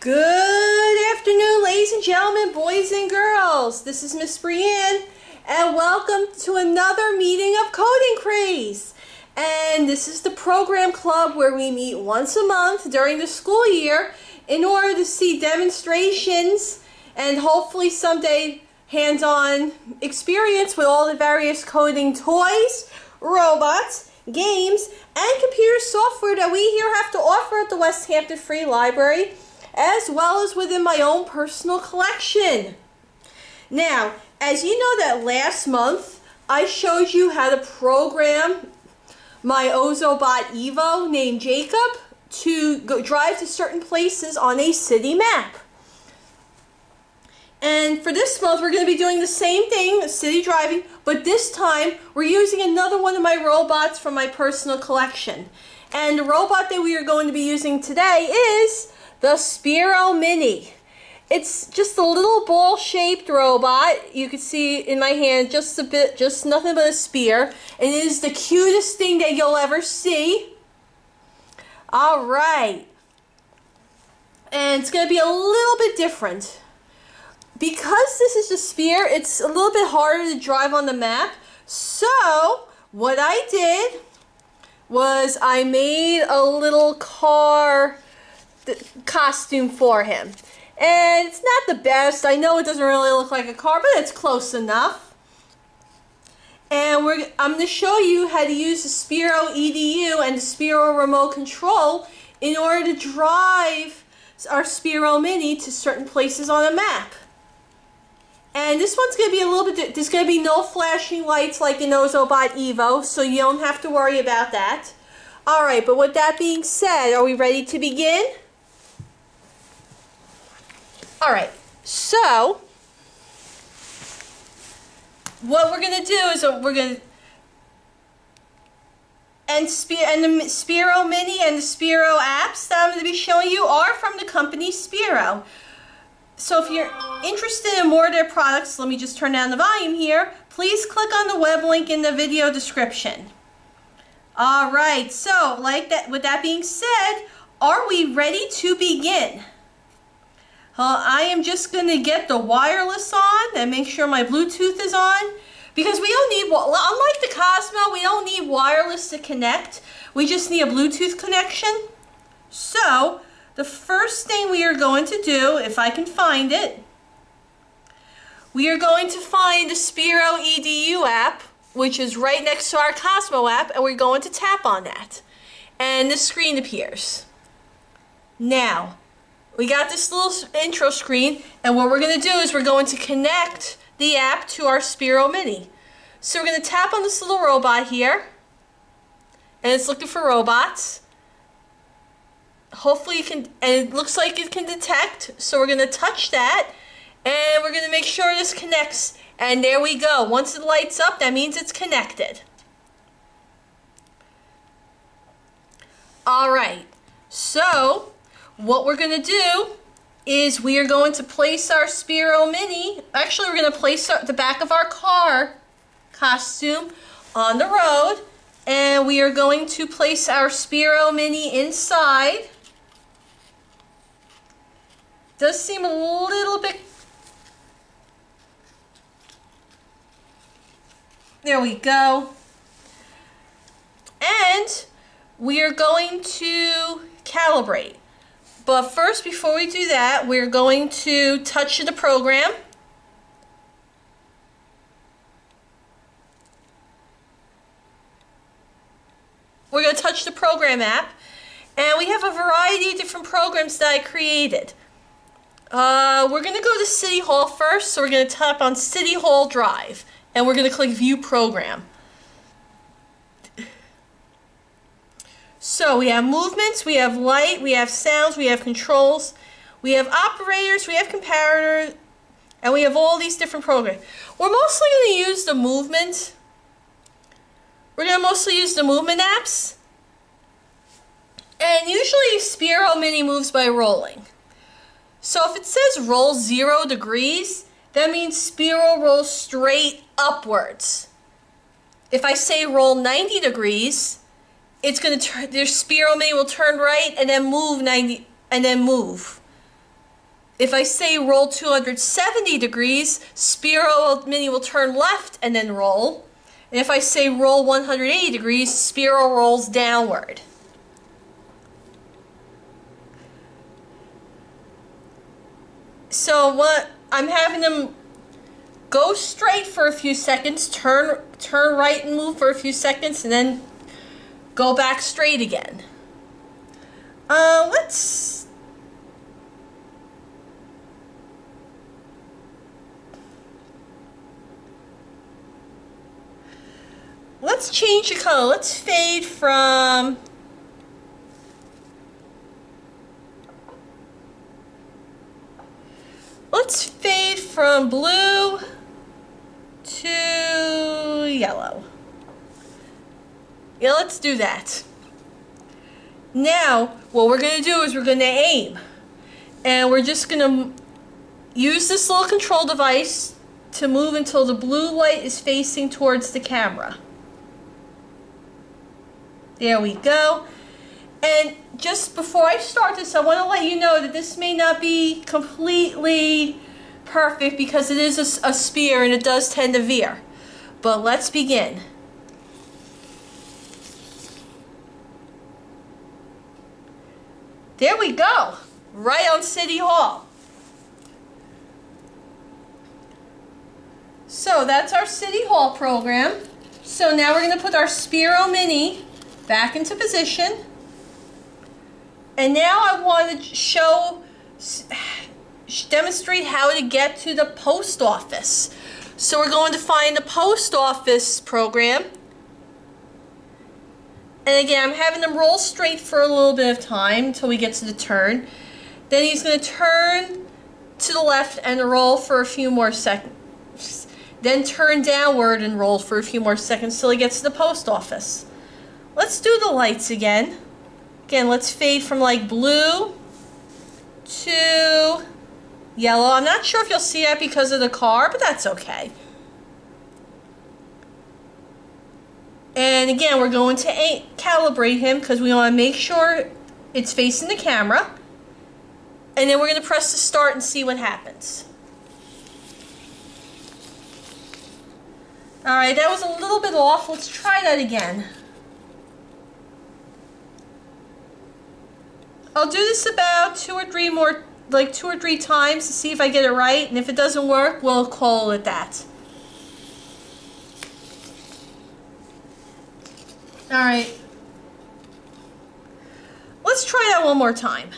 Good afternoon, ladies and gentlemen, boys and girls. This is Miss Brianne, and welcome to another meeting of Coding Craze. And this is the program club where we meet once a month during the school year in order to see demonstrations and hopefully someday hands-on experience with all the various coding toys, robots, games, and computer software that we here have to offer at the Westhampton Free Library as well as within my own personal collection. Now, as you know that last month I showed you how to program my Ozobot Evo named Jacob to go drive to certain places on a city map. And for this month, we're going to be doing the same thing, city driving, but this time we're using another one of my robots from my personal collection. And the robot that we are going to be using today is the Sphero Mini. It's just a little ball-shaped robot. You can see in my hand just a bit, just nothing but a spear. And it is the cutest thing that you'll ever see. All right. And it's going to be a little bit different. Because this is a spear, it's a little bit harder to drive on the map. So, what I did was I made a little car costume for him. And it's not the best. I know it doesn't really look like a car, but it's close enough. And we're, I'm going to show you how to use the Sphero EDU and the Sphero remote control in order to drive our Sphero Mini to certain places on a map. And this one's going to be a little bit, there's going to be no flashing lights like in Ozobot Evo, so you don't have to worry about that. Alright, but with that being said, are we ready to begin? Alright, so, what we're going to do is we're going to, and, and the Sphero Mini and the Sphero apps that I'm going to be showing you are from the company Sphero. So if you're interested in more of their products, let me just turn down the volume here. Please click on the web link in the video description. All right, so like that, with that being said, are we ready to begin? Uh, I am just going to get the wireless on and make sure my Bluetooth is on because we don't need, unlike the Cosmo, we don't need wireless to connect. We just need a Bluetooth connection. So, the first thing we are going to do, if I can find it, we are going to find the Sphero EDU app, which is right next to our Cosmo app, and we're going to tap on that. And the screen appears. Now, we got this little intro screen, and what we're going to do is we're going to connect the app to our Sphero Mini. So we're going to tap on this little robot here, and it's looking for robots hopefully you can, and it looks like it can detect, so we're going to touch that, and we're going to make sure this connects, and there we go. Once it lights up, that means it's connected. Alright, so what we're going to do is we are going to place our Sphero Mini, actually we're going to place our, the back of our car costume on the road, and we are going to place our Sphero Mini inside does seem a little bit... There we go. And we are going to calibrate. But first, before we do that, we're going to touch the program. We're going to touch the program app. And we have a variety of different programs that I created. Uh, we're going to go to City Hall first, so we're going to tap on City Hall Drive, and we're going to click View Program. So we have movements, we have light, we have sounds, we have controls, we have operators, we have comparators, and we have all these different programs. We're mostly going to use the movement. We're going to mostly use the movement apps. And usually Sphero Mini moves by rolling. So if it says roll zero degrees, that means Sphero rolls straight upwards. If I say roll 90 degrees, it's going to turn, their Sphero Mini will turn right and then move 90, and then move. If I say roll 270 degrees, Sphero Mini will turn left and then roll. And if I say roll 180 degrees, Sphero rolls downward. So what I'm having them go straight for a few seconds, turn turn right and move for a few seconds, and then go back straight again. Uh, let's let's change the color. Let's fade from let's fade from blue to yellow. Yeah, let's do that. Now, what we're going to do is we're going to aim. And we're just going to use this little control device to move until the blue light is facing towards the camera. There we go. And just before I start this, I want to let you know that this may not be completely perfect because it is a, a spear and it does tend to veer. But let's begin. There we go. Right on City Hall. So that's our City Hall program. So now we're going to put our Sphero Mini back into position. And now I want to show, demonstrate how to get to the post office. So we're going to find the post office program. And again, I'm having him roll straight for a little bit of time until we get to the turn. Then he's going to turn to the left and roll for a few more seconds. Then turn downward and roll for a few more seconds till he gets to the post office. Let's do the lights again. Again, let's fade from like blue to yellow. I'm not sure if you'll see that because of the car, but that's okay. And again, we're going to calibrate him because we want to make sure it's facing the camera. And then we're going to press the start and see what happens. Alright, that was a little bit off. Let's try that again. I'll do this about two or three more, like two or three times to see if I get it right. And if it doesn't work, we'll call it that. Alright. Let's try that one more time.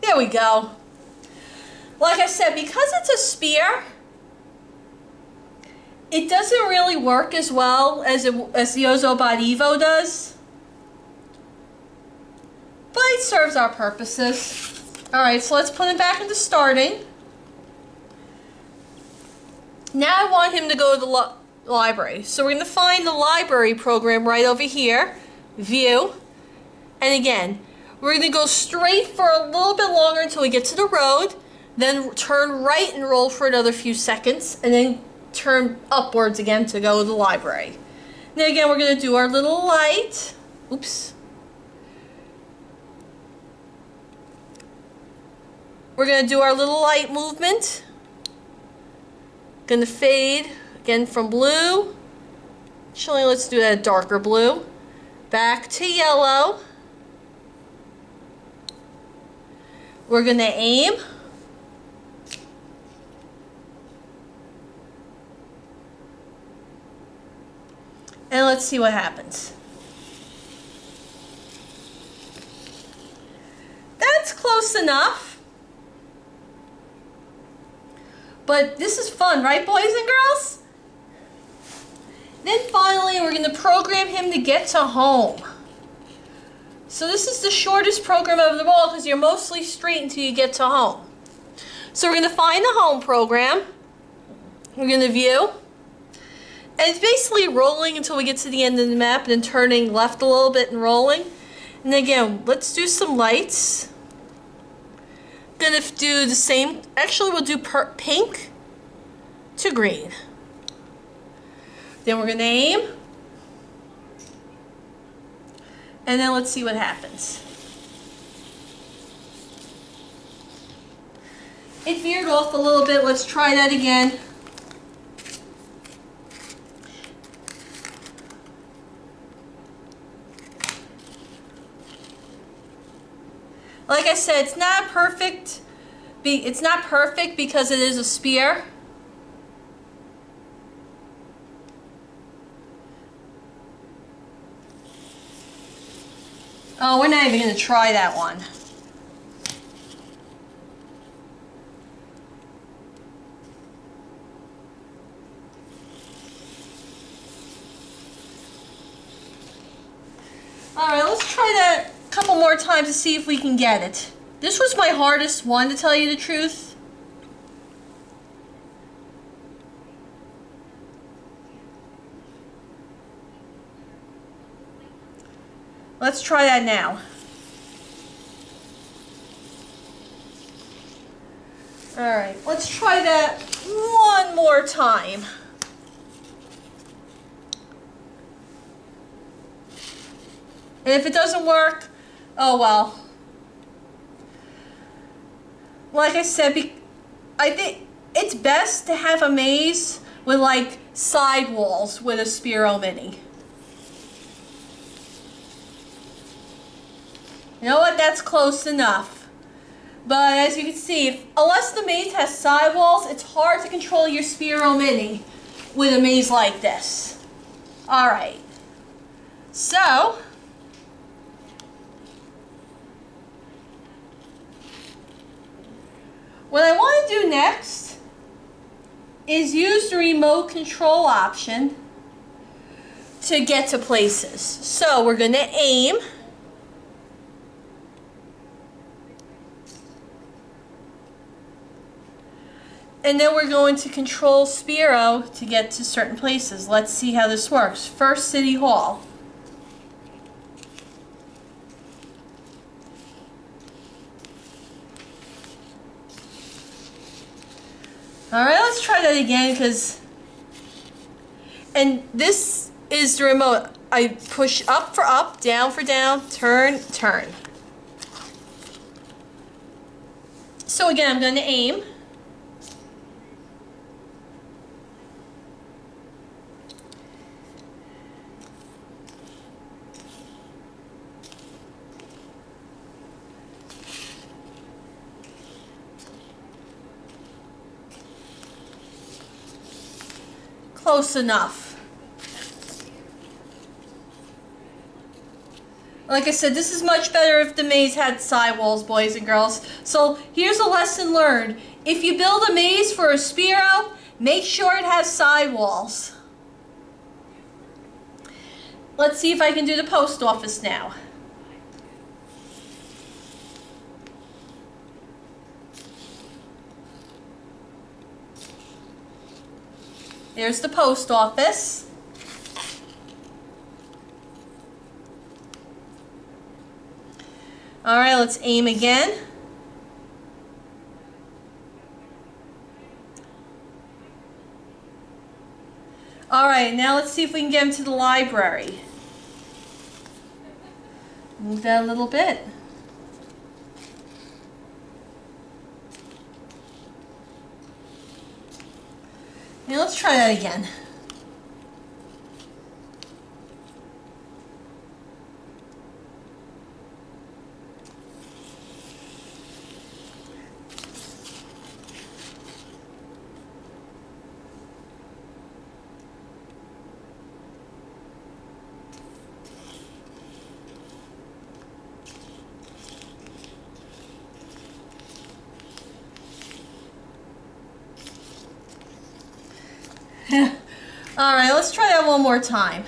There we go. Like I said, because it's a spear, it doesn't really work as well as, it, as the Ozobot Evo does. But it serves our purposes. Alright, so let's put it back into starting. Now I want him to go to the li library. So we're going to find the library program right over here. View. And again, we're going to go straight for a little bit longer until we get to the road. Then turn right and roll for another few seconds. And then turn upwards again to go to the library. Now again, we're going to do our little light. Oops. We're going to do our little light movement. Going to fade again from blue. Actually, let's do that darker blue. Back to yellow. We're going to aim. And let's see what happens. That's close enough. But this is fun, right boys and girls? Then finally we're going to program him to get to home. So this is the shortest program of them all because you're mostly straight until you get to home. So we're going to find the home program. We're going to view. And it's basically rolling until we get to the end of the map and then turning left a little bit and rolling. And again, let's do some lights gonna do the same. Actually, we'll do pink to green. Then we're gonna aim. And then let's see what happens. It veered off a little bit. Let's try that again. Like I said, it's not perfect. It's not perfect because it is a spear. Oh, we're not even going to try that one. Alright, let's try that couple more times to see if we can get it. This was my hardest one, to tell you the truth. Let's try that now. Alright, let's try that one more time. And if it doesn't work, oh well. Like I said, I think it's best to have a maze with like side walls with a Sphero Mini. You know what? That's close enough. But as you can see, if, unless the maze has sidewalls, it's hard to control your Sphero Mini with a maze like this. Alright. So, what I want to do next is use the remote control option to get to places. So we're going to aim. And then we're going to control Sphero to get to certain places. Let's see how this works. First, City Hall. Alright, let's try that again because... And this is the remote. I push up for up, down for down, turn, turn. So again, I'm going to aim. Close enough. Like I said, this is much better if the maze had sidewalls, boys and girls. So here's a lesson learned. If you build a maze for a Sphero, make sure it has sidewalls. Let's see if I can do the post office now. There's the post office. All right, let's aim again. All right, now let's see if we can get him to the library. Move that a little bit. Now let's try that again. All right, let's try that one more time.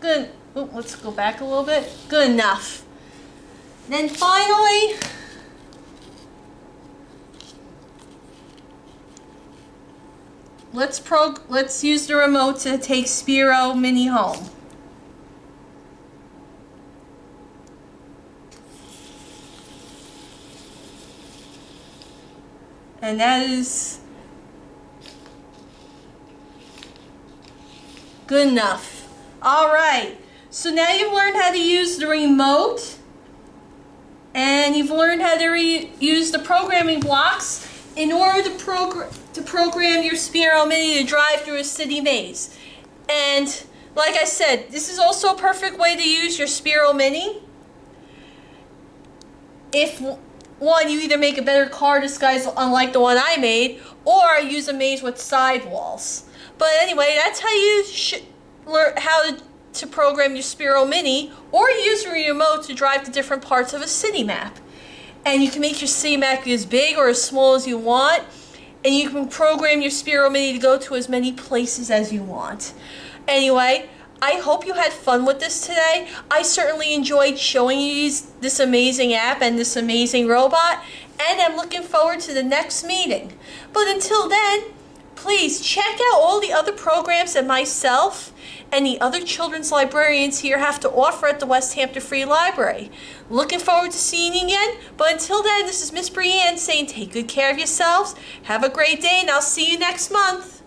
Good. Oh, let's go back a little bit. Good enough. Then finally, Let's pro let's use the remote to take Sphero Mini home. And that is good enough. All right. So now you've learned how to use the remote and you've learned how to use the programming blocks in order to program to program your Sphero Mini to drive through a city maze. And like I said, this is also a perfect way to use your Sphero Mini. If one, you either make a better car disguise unlike the one I made, or use a maze with sidewalls. But anyway, that's how you should learn how to, to program your Sphero Mini, or use your remote to drive to different parts of a city map. And you can make your city map as big or as small as you want, and you can program your Sphero Mini to go to as many places as you want. Anyway, I hope you had fun with this today. I certainly enjoyed showing you this amazing app and this amazing robot, and I'm looking forward to the next meeting. But until then, please check out all the other programs that myself the other children's librarians here have to offer at the Westhampton Free Library. Looking forward to seeing you again, but until then, this is Miss Brianne saying take good care of yourselves, have a great day, and I'll see you next month.